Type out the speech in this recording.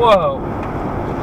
Whoa.